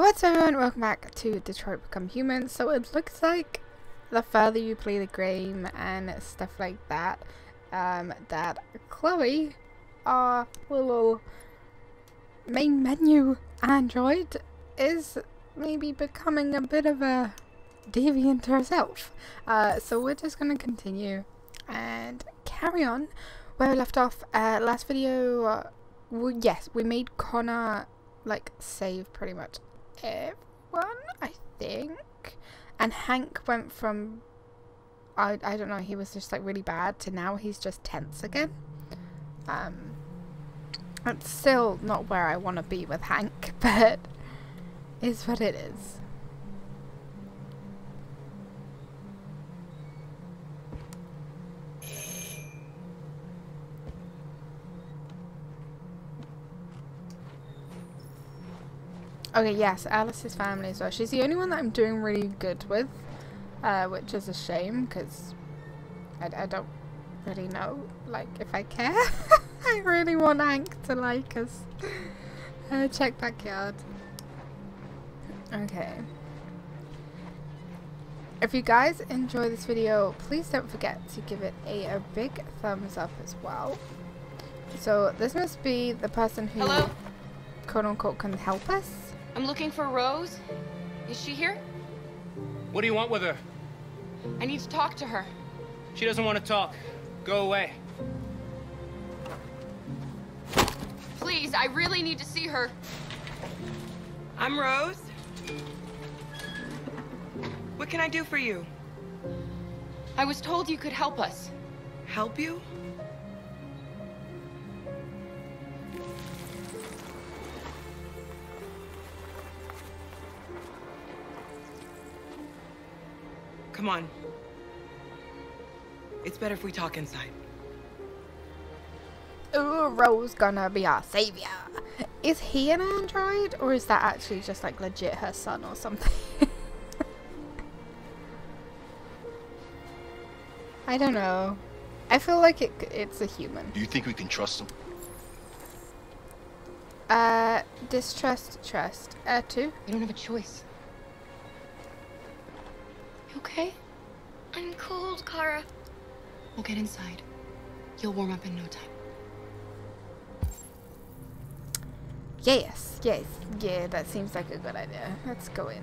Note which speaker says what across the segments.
Speaker 1: What's up everyone, welcome back to Detroit Become Human. So it looks like the further you play the game and stuff like that, um, that Chloe, our little main menu android, is maybe becoming a bit of a deviant herself. Uh, so we're just going to continue and carry on where we left off. Uh, last video, uh, yes, we made Connor like save pretty much everyone, I think. And Hank went from, I, I don't know, he was just like really bad to now he's just tense again. Um, it's still not where I want to be with Hank, but is what it is. Okay, yes, Alice's family as well. She's the only one that I'm doing really good with, uh, which is a shame because I, I don't really know, like, if I care. I really want Hank to like us. Uh, check backyard. Okay. If you guys enjoy this video, please don't forget to give it a, a big thumbs up as well. So this must be the person who
Speaker 2: Hello?
Speaker 1: quote unquote can help us.
Speaker 2: I'm looking for Rose. Is she here?
Speaker 3: What do you want with her?
Speaker 2: I need to talk to her.
Speaker 3: She doesn't want to talk. Go away.
Speaker 2: Please, I really need to see her.
Speaker 4: I'm Rose. What can I do for you?
Speaker 2: I was told you could help us.
Speaker 4: Help you? Come on. It's better if we talk inside.
Speaker 1: Ooh, Rose gonna be our savior. Is he an android or is that actually just like legit her son or something? I don't know. I feel like it, it's a human.
Speaker 5: Do you think we can trust him?
Speaker 1: Uh, distrust, trust. Uh, two.
Speaker 2: You don't have a choice. You okay?
Speaker 6: I'm cold, Kara.
Speaker 2: We'll get inside. You'll warm up in no time.
Speaker 1: Yes, yes, yeah, that seems like a good idea. Let's go in.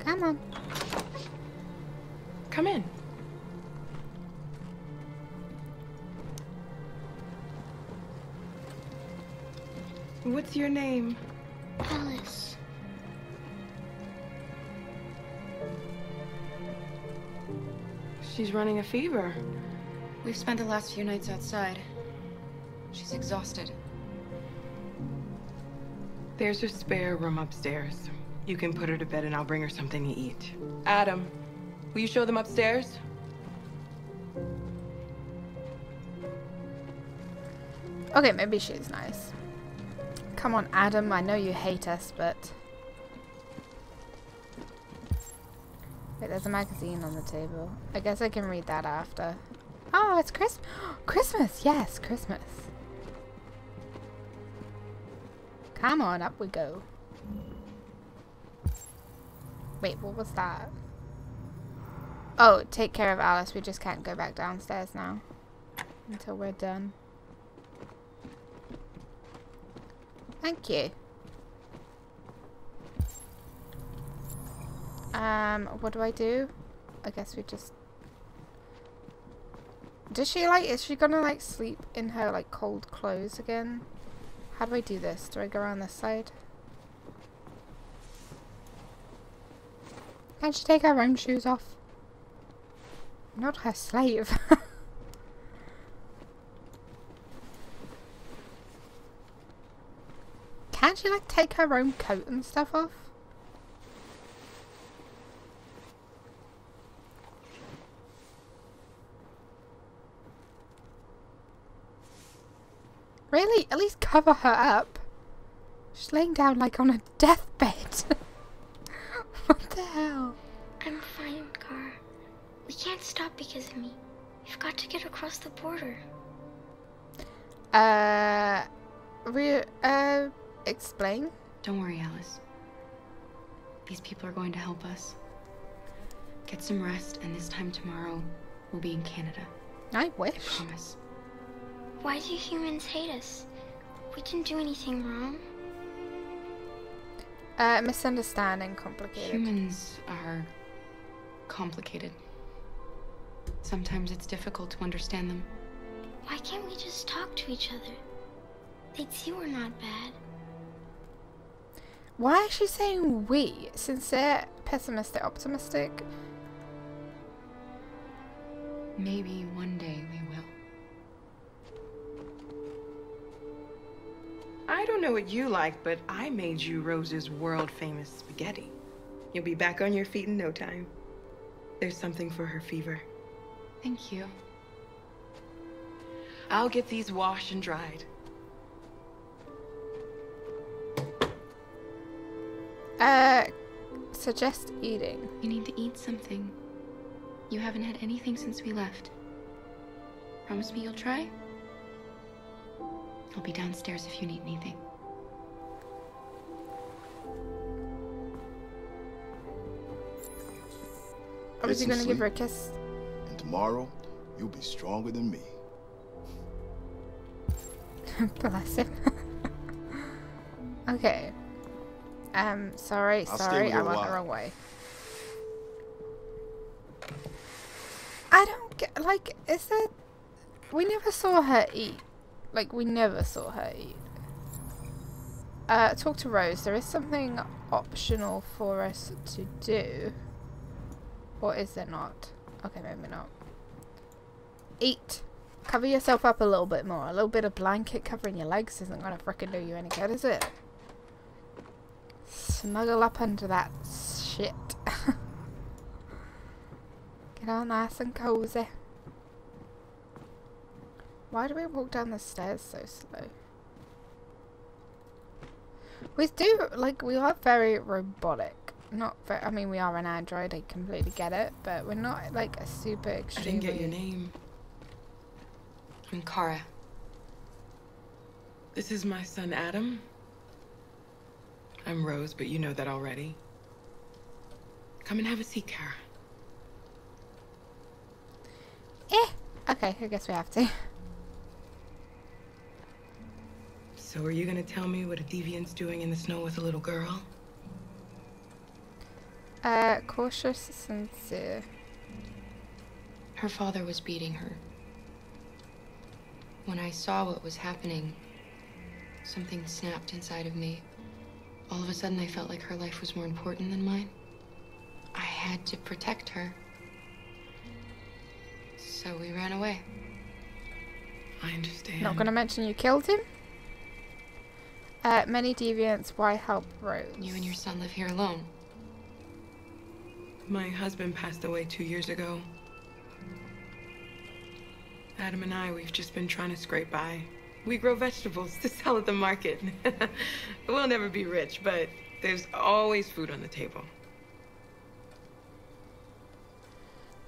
Speaker 1: Come on.
Speaker 4: Come in. What's your name?
Speaker 6: Alice.
Speaker 4: She's running a fever.
Speaker 2: We've spent the last few nights outside. She's exhausted.
Speaker 4: There's a spare room upstairs. You can put her to bed and I'll bring her something to eat. Adam, will you show them upstairs?
Speaker 1: Okay, maybe she's nice. Come on, Adam, I know you hate us, but... Wait, there's a magazine on the table. I guess I can read that after. Oh, it's Chris Christmas! Yes, Christmas. Come on, up we go. Wait, what was that? Oh, take care of Alice. We just can't go back downstairs now. Until we're done. Thank you. Um, what do I do? I guess we just... Does she like, is she gonna like sleep in her like cold clothes again? How do I do this? Do I go around this side? Can she take her own shoes off? Not her slave. Can't she like take her own coat and stuff off? Really? At least cover her up. She's laying down like on a deathbed. what the hell?
Speaker 6: I'm fine, Car. We can't stop because of me. We've got to get across the border.
Speaker 1: Uh, re- uh, explain.
Speaker 2: Don't worry, Alice. These people are going to help us. Get some rest, and this time tomorrow, we'll be in Canada.
Speaker 1: I
Speaker 2: I
Speaker 1: wish.
Speaker 2: promise.
Speaker 6: Why do humans hate us? We didn't do anything wrong.
Speaker 1: Uh, misunderstanding, complicated.
Speaker 2: Humans are complicated. Sometimes it's difficult to understand them.
Speaker 6: Why can't we just talk to each other? They'd see we're not bad.
Speaker 1: Why is she saying we? Sincere, pessimistic, optimistic?
Speaker 2: Maybe one day we will.
Speaker 4: I don't know what you like, but I made you Rose's world famous spaghetti. You'll be back on your feet in no time. There's something for her fever.
Speaker 2: Thank you.
Speaker 4: I'll get these washed and dried.
Speaker 1: Uh, suggest eating.
Speaker 2: You need to eat something. You haven't had anything since we left. Promise me you'll try? I'll be downstairs if you need anything.
Speaker 1: Or is he gonna give her a kiss?
Speaker 5: And tomorrow, you'll be stronger than me.
Speaker 1: Bless him. okay. Um, sorry,
Speaker 5: I'll
Speaker 1: sorry,
Speaker 5: I you
Speaker 1: I
Speaker 5: a
Speaker 1: went the wrong way. I don't get, like, is there. We never saw her eat. Like, we never saw her eat. Uh, talk to Rose. There is something optional for us to do. Or is there not? Okay, maybe not. Eat. Cover yourself up a little bit more. A little bit of blanket covering your legs isn't gonna frickin' do you any good, is it? Snuggle up under that shit. Get all nice and cozy. Why do we walk down the stairs so slow? We do, like, we are very robotic. Not very, I mean, we are an android, I completely get it, but we're not, like, a super
Speaker 4: I didn't get your name.
Speaker 2: I'm Kara.
Speaker 4: This is my son Adam. I'm Rose, but you know that already. Come and have a seat, Kara.
Speaker 1: Eh. Okay, I guess we have to.
Speaker 4: So are you gonna tell me what a deviant's doing in the snow with a little girl?
Speaker 1: Uh, cautious, sincere.
Speaker 2: Her father was beating her. When I saw what was happening, something snapped inside of me. All of a sudden, I felt like her life was more important than mine. I had to protect her. So we ran away.
Speaker 4: I understand.
Speaker 1: Not gonna mention you killed him. Uh, many deviants. Why help Rose?
Speaker 2: You and your son live here alone.
Speaker 4: My husband passed away two years ago. Adam and I, we've just been trying to scrape by. We grow vegetables to sell at the market. we'll never be rich, but there's always food on the table.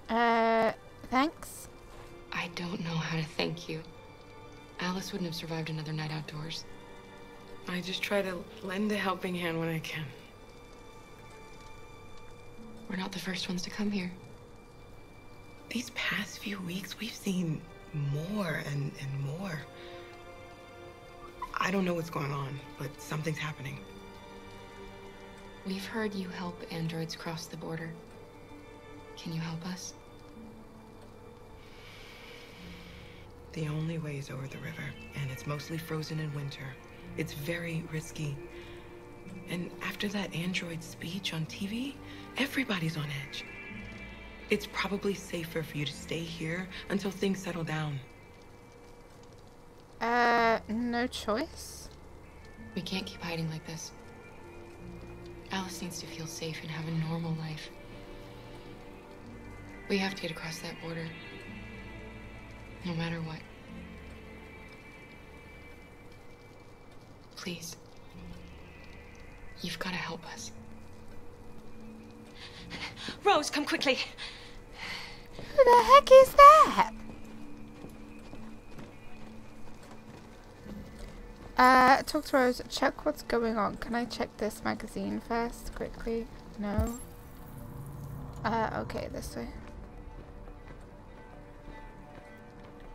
Speaker 1: Uh, thanks.
Speaker 2: I don't know how to thank you. Alice wouldn't have survived another night outdoors.
Speaker 4: I just try to lend a helping hand when I can.
Speaker 2: We're not the first ones to come here.
Speaker 4: These past few weeks, we've seen more and, and more. I don't know what's going on, but something's happening.
Speaker 2: We've heard you help androids cross the border. Can you help us?
Speaker 4: The only way is over the river, and it's mostly frozen in winter. It's very risky. And after that android speech on TV, everybody's on edge. It's probably safer for you to stay here until things settle down.
Speaker 1: Uh, no choice.
Speaker 2: We can't keep hiding like this. Alice needs to feel safe and have a normal life. We have to get across that border. No matter what. Please. You've got to help us.
Speaker 7: Rose, come quickly.
Speaker 1: Who the heck is that? Uh, talk to Rose. Check what's going on. Can I check this magazine first, quickly? No. Uh, okay, this way.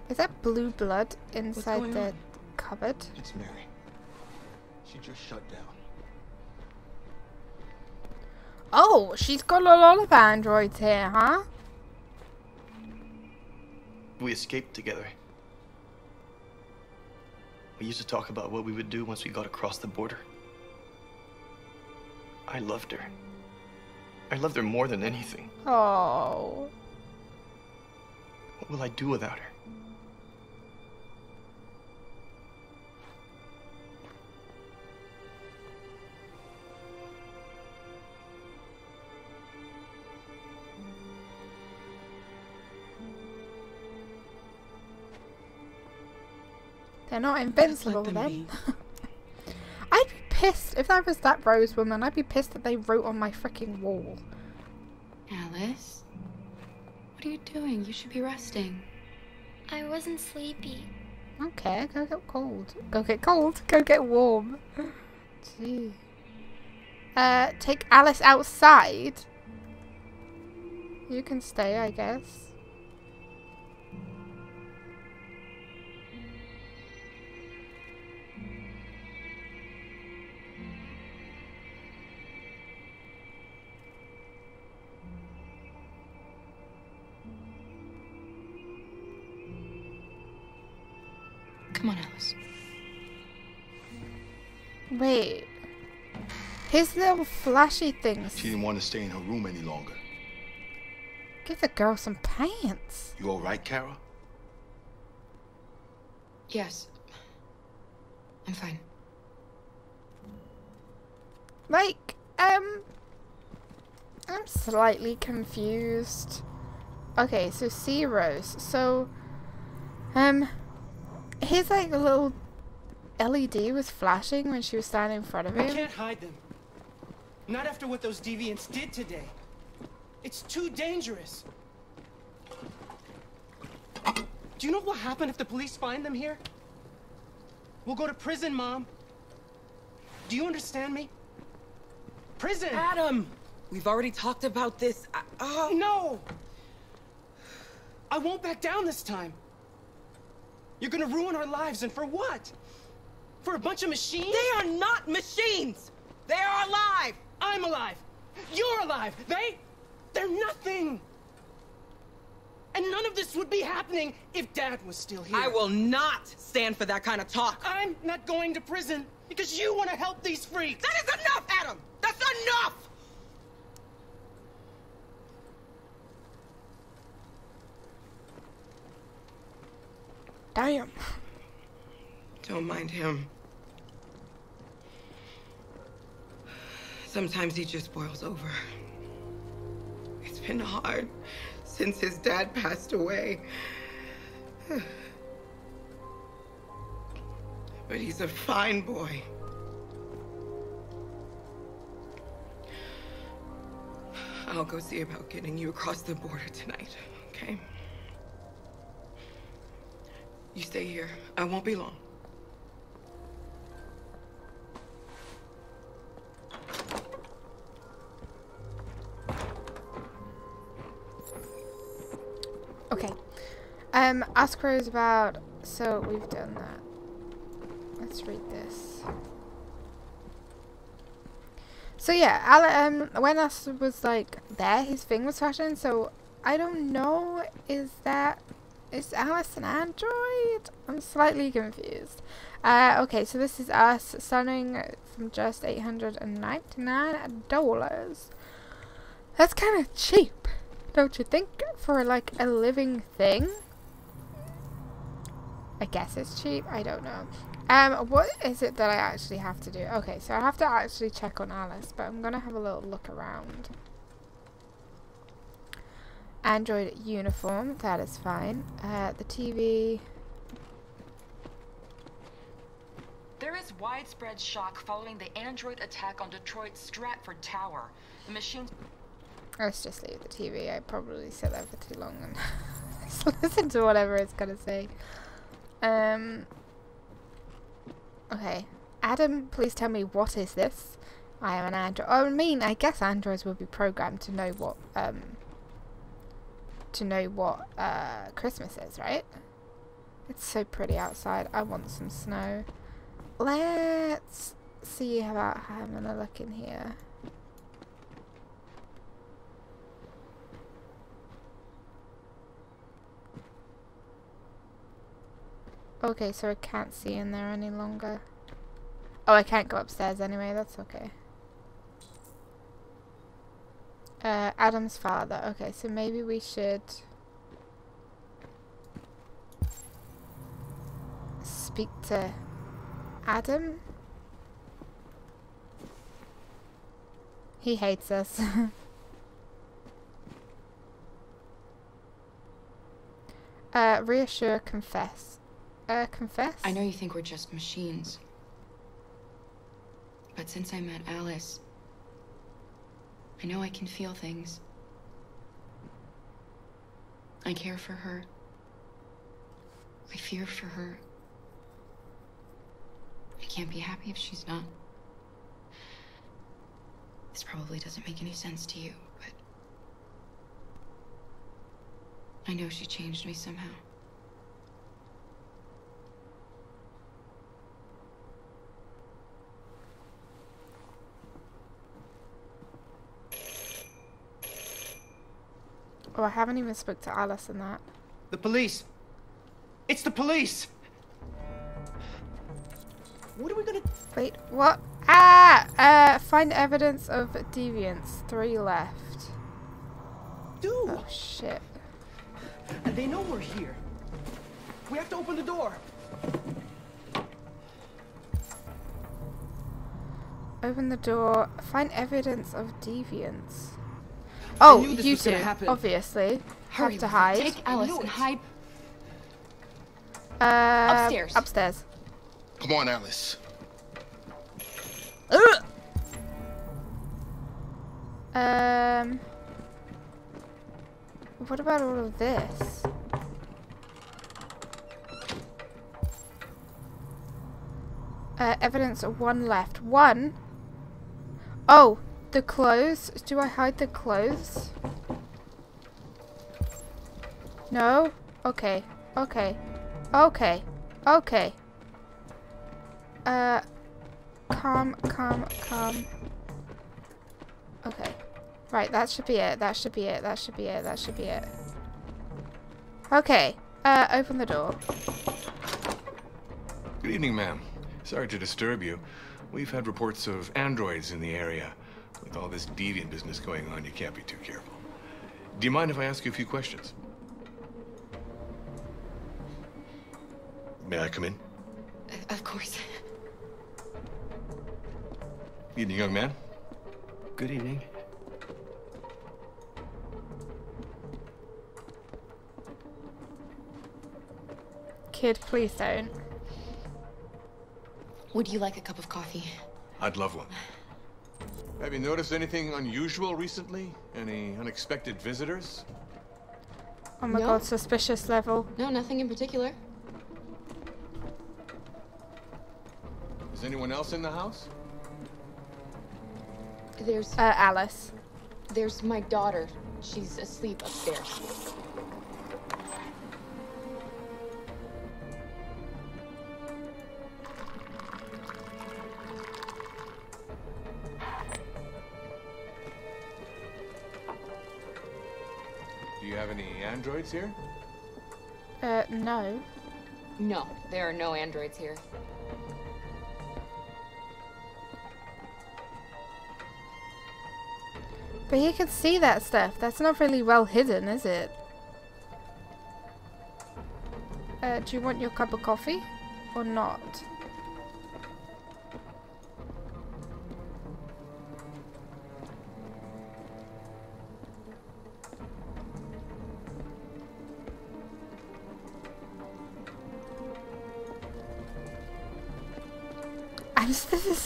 Speaker 1: Is that blue blood inside
Speaker 4: going
Speaker 1: the
Speaker 4: on?
Speaker 1: cupboard?
Speaker 5: It's Mary. She just shut down.
Speaker 1: Oh, she's got a lot of androids here, huh?
Speaker 8: We escaped together. We used to talk about what we would do once we got across the border. I loved her. I loved her more than anything.
Speaker 1: Oh.
Speaker 8: What will I do without her?
Speaker 1: They're not invincible then. I'd be pissed if that was that Rose woman. I'd be pissed that they wrote on my freaking wall.
Speaker 2: Alice? What are you doing? You should be resting.
Speaker 6: I wasn't sleepy.
Speaker 1: Okay, go get cold. Go get cold. Go get warm. Gee. Uh, take Alice outside. You can stay, I guess. Wait. His little flashy things.
Speaker 5: She didn't want to stay in her room any longer.
Speaker 1: Give the girl some pants.
Speaker 5: You all right, Kara?
Speaker 2: Yes. I'm fine.
Speaker 1: Like, um, I'm slightly confused. Okay, so see Rose. So, um, his like a little LED was flashing when she was standing in front of
Speaker 3: I can't hide them. Not after what those deviants did today. It's too dangerous. Do you know what will happen if the police find them here? We'll go to prison, Mom. Do you understand me? Prison!
Speaker 4: Adam! We've already talked about this. I, oh.
Speaker 3: No! I won't back down this time. You're gonna ruin our lives, and for what? For a bunch of machines?
Speaker 4: They are not machines! They are alive!
Speaker 3: I'm alive! You're alive! They... They're nothing! And none of this would be happening if Dad was still here.
Speaker 4: I will not stand for that kind of talk.
Speaker 3: I'm not going to prison because you want to help these freaks!
Speaker 4: That is enough, Adam! That's enough!
Speaker 1: Damn.
Speaker 4: Don't mind him. Sometimes he just boils over. It's been hard since his dad passed away. But he's a fine boy. I'll go see about getting you across the border tonight, okay? You stay here. I won't be long.
Speaker 1: Um, ask Rose about. So we've done that. Let's read this. So yeah, Ale- um, when us was like there, his thing was flashing. So I don't know. Is that is Alice an android? I'm slightly confused. Uh, okay, so this is us starting from just eight hundred and ninety nine dollars. That's kind of cheap, don't you think, for like a living thing? I guess it's cheap. I don't know. Um, what is it that I actually have to do? Okay, so I have to actually check on Alice, but I'm gonna have a little look around. Android uniform, that is fine. Uh, the TV.
Speaker 9: There is widespread shock following the android attack on Detroit's Stratford Tower. The machines
Speaker 1: Let's just leave the TV. I probably sit there for too long and listen to whatever it's gonna say. Um. Okay. Adam, please tell me what is this? I am an android. I mean, I guess androids will be programmed to know what, um, to know what, uh, Christmas is, right? It's so pretty outside. I want some snow. Let's see about having a look in here. Okay, so I can't see in there any longer. Oh, I can't go upstairs anyway, that's okay. Uh, Adam's father. Okay, so maybe we should... Speak to Adam? He hates us. uh, reassure, confess. Uh, confess?
Speaker 2: I know you think we're just machines. But since I met Alice, I know I can feel things. I care for her. I fear for her. I can't be happy if she's not. This probably doesn't make any sense to you, but I know she changed me somehow.
Speaker 1: Oh, I haven't even spoke to Alice in that.
Speaker 3: The police! It's the police! What are we gonna...
Speaker 1: Wait, what? Ah! Uh, find evidence of deviance. Three left.
Speaker 3: do?
Speaker 1: Oh, shit.
Speaker 3: And they know we're here. We have to open the door.
Speaker 1: Open the door. Find evidence of deviance. Oh, you
Speaker 3: was gonna
Speaker 1: two, obviously.
Speaker 2: Hurry,
Speaker 1: have to hide.
Speaker 2: Take Alice and hide.
Speaker 1: Uh,
Speaker 2: Upstairs.
Speaker 1: Upstairs.
Speaker 5: Come on, Alice.
Speaker 1: Um. What about all of this? Uh, evidence one left. One? Oh, the clothes. Do I hide the clothes? No? Okay. Okay. Okay. Okay. Uh, calm, calm, calm. Okay. Right, that should be it. That should be it. That should be it. That should be it. Okay. Uh, open the door.
Speaker 10: Good evening, ma'am. Sorry to disturb you. We've had reports of androids in the area. With all this deviant business going on, you can't be too careful. Do you mind if I ask you a few questions? May I come in?
Speaker 2: Of course.
Speaker 10: Evening, young man.
Speaker 3: Good evening.
Speaker 1: Kid, please don't.
Speaker 2: Would you like a cup of coffee?
Speaker 10: I'd love one. Have you noticed anything unusual recently? Any unexpected visitors?
Speaker 1: Oh my
Speaker 2: No.
Speaker 1: god, suspicious level.
Speaker 2: No, nothing in particular.
Speaker 10: Is anyone else in the house?
Speaker 2: There's
Speaker 1: Uh, Alice.
Speaker 2: there's my daughter. She's asleep upstairs.
Speaker 10: Do you have any androids here?
Speaker 1: Uh, no.
Speaker 2: No, there are no androids here.
Speaker 1: But you can see that stuff. That's not really well hidden, is it? Uh, do you want your cup of coffee? Or not?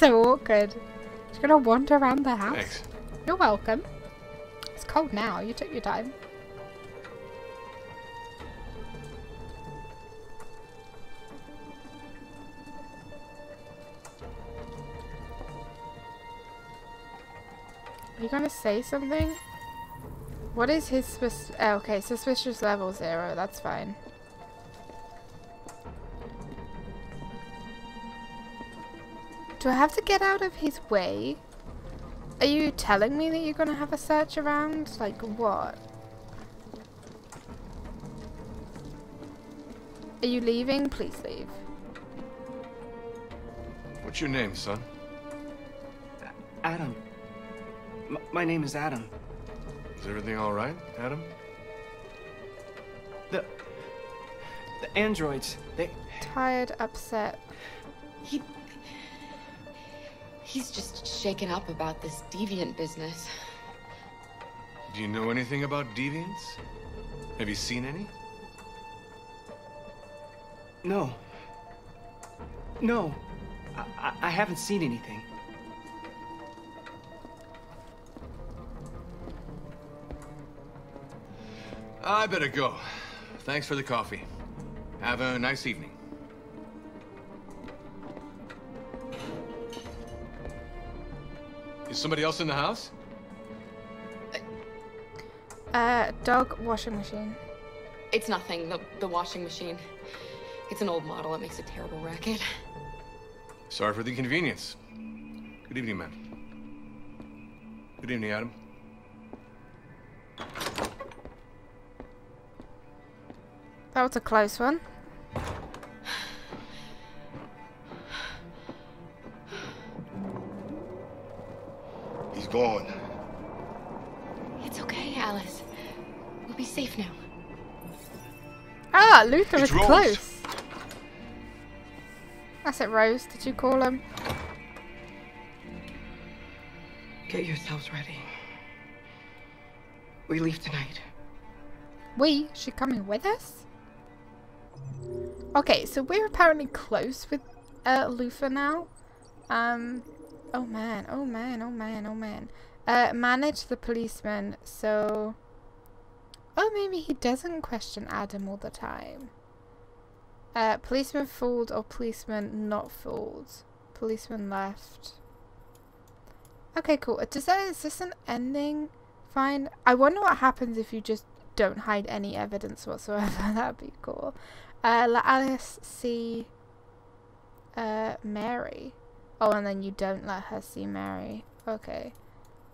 Speaker 1: so awkward. Just gonna wander around the house.
Speaker 10: Thanks.
Speaker 1: You're welcome. It's cold now. You took your time. Are you gonna say something? What is his oh, okay, suspicious level zero, that's fine. Do I have to get out of his way? Are you telling me that you're gonna have a search around? Like what? Are you leaving? Please leave.
Speaker 10: What's your name, son?
Speaker 3: Adam. M my name is Adam.
Speaker 10: Is everything all right, Adam?
Speaker 3: The the androids. They
Speaker 1: Tired, upset.
Speaker 2: He. He's just shaken up about this deviant business.
Speaker 10: Do you know anything about deviants? Have you seen any?
Speaker 3: no. No. I, I, I haven't seen anything.
Speaker 10: I better go. Thanks for the coffee. Have a nice evening. Is somebody else in the house?
Speaker 1: Uh, dog washing machine.
Speaker 2: It's nothing, the, the washing machine. It's an old model, it makes a terrible racket.
Speaker 10: Sorry for the inconvenience. Good evening, ma'am. Good evening, Adam.
Speaker 1: That was a close one.
Speaker 5: Gone.
Speaker 2: It's okay, Alice. We'll be safe now.
Speaker 1: Ah, Luther
Speaker 5: It's
Speaker 1: is
Speaker 5: Rose.
Speaker 1: close. That's it, Rose. Did you call him?
Speaker 4: Get yourselves ready. We leave tonight.
Speaker 1: We? She coming with us? Okay, so we're apparently close with uh, Luther now. Um, oh man, oh man, oh man, oh man. Uh, manage the policeman, so... Oh, maybe he doesn't question Adam all the time. Uh, policeman fooled or policeman not fooled? Policeman left. Okay, cool. Uh, Does that, is this an ending? Fine. I wonder what happens if you just don't hide any evidence whatsoever. That'd be cool. Uh, let Alice see uh, Mary. Oh, and then you don't let her see Mary. Okay.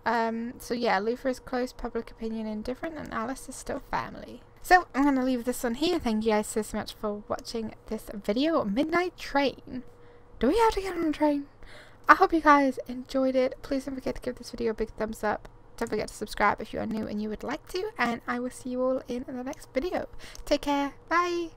Speaker 1: Um, so yeah, Luther is close, public opinion indifferent, and Alice is still family. So I'm going to leave this one here. Thank you guys so, so much for watching this video. Midnight Train. Do we have to get on a train? I hope you guys enjoyed it. Please don't forget to give this video a big thumbs up. Don't forget to subscribe if you are new and you would like to. And I will see you all in the next video. Take care. Bye.